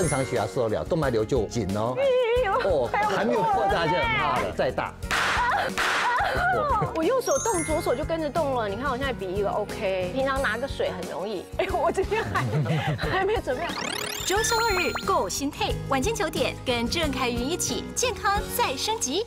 正常血压受得了，动脉瘤就紧哦。哦，还没有扩大就很怕了，再大。我右手动，左手就跟着动了。你看我现在比一个 OK，平常拿个水很容易。哎呦，我今天还还没准备好。周休二日，够心配。晚间九点，跟郑凯云一起健康再升级。